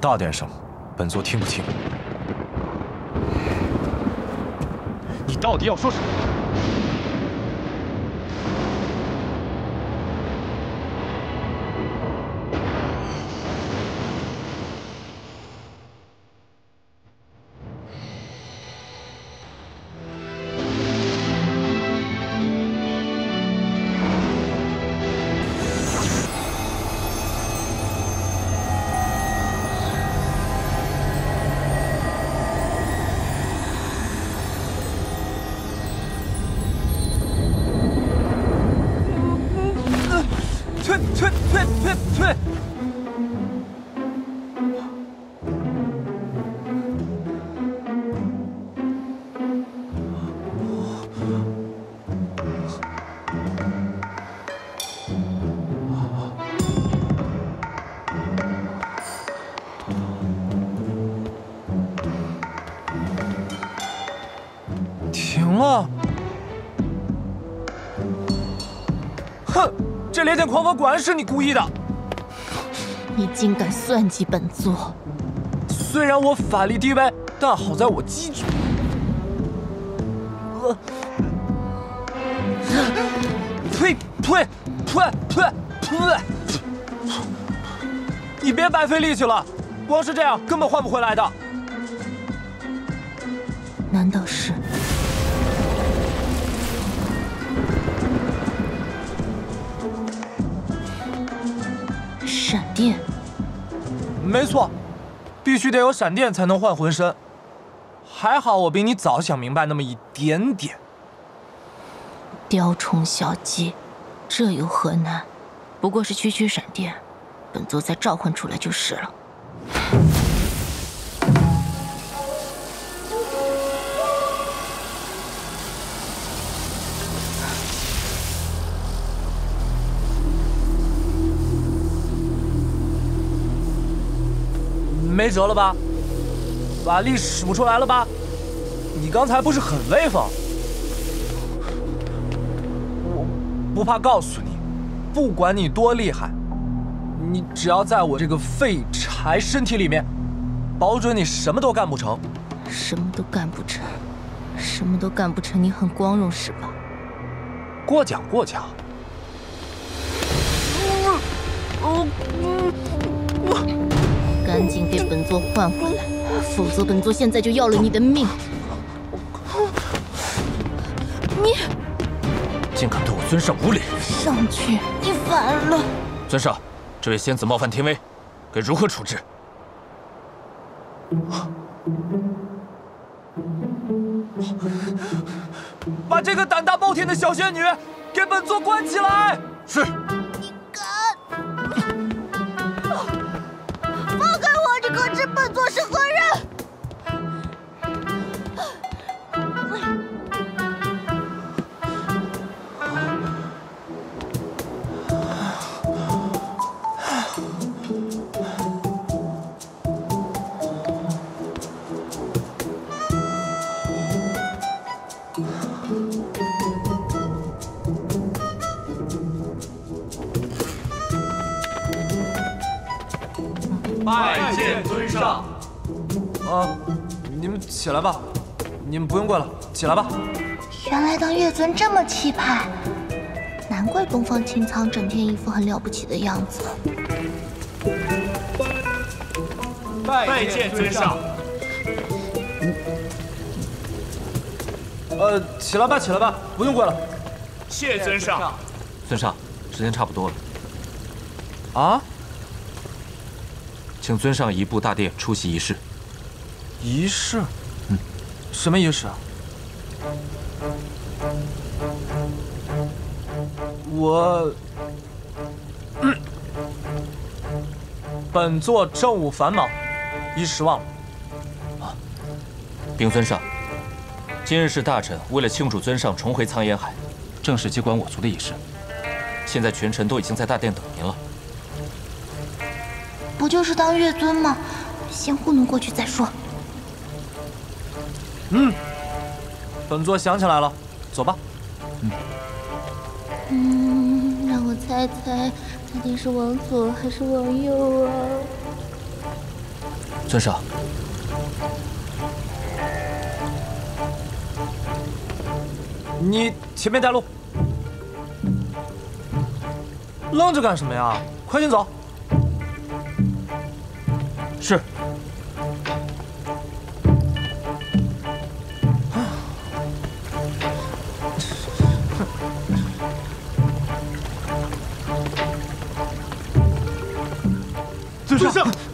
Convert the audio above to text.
大点声，本座听不清。你到底要说什么？这连天狂风果然是你故意的！你竟敢算计本座！虽然我法力低微，但好在我机智。呸呸呸呸呸！你别白费力气了，光是这样根本换不回来的。难道是？电，没错，必须得有闪电才能换魂身。还好我比你早想明白那么一点点。雕虫小技，这有何难？不过是区区闪电，本座再召唤出来就是了。没辙了吧？法力使不出来了吧？你刚才不是很威风？我不怕告诉你，不管你多厉害，你只要在我这个废柴身体里面，保准你什么都干不成。什么都干不成，什么都干不成，你很光荣是吧？过奖过奖。赶紧给本座换回来，否则本座现在就要了你的命！你竟敢对我尊上无礼！上去，你反了！尊上，这位仙子冒犯天威，该如何处置？把这个胆大包天的小仙女给本座关起来！是。本座是何拜见尊上。啊，你们起来吧，你们不用跪了，起来吧。原来当月尊这么气派，难怪东方青苍整天一副很了不起的样子。拜见尊上。呃，起来吧，起来吧，不用跪了。谢尊上。尊上，时间差不多了。啊？请尊上移步大殿出席仪式。仪式？嗯，什么仪式啊？我，本座政务繁忙，一时忘了。啊，禀尊上，今日是大臣为了庆祝尊上重回苍烟海，正式接管我族的仪式。现在群臣都已经在大殿等您了。不就是当月尊吗？先糊弄过去再说。嗯，本座想起来了，走吧。嗯。嗯，让我猜猜，到底是往左还是往右啊？尊上，你前面带路。愣着干什么呀？快点走！是。尊上。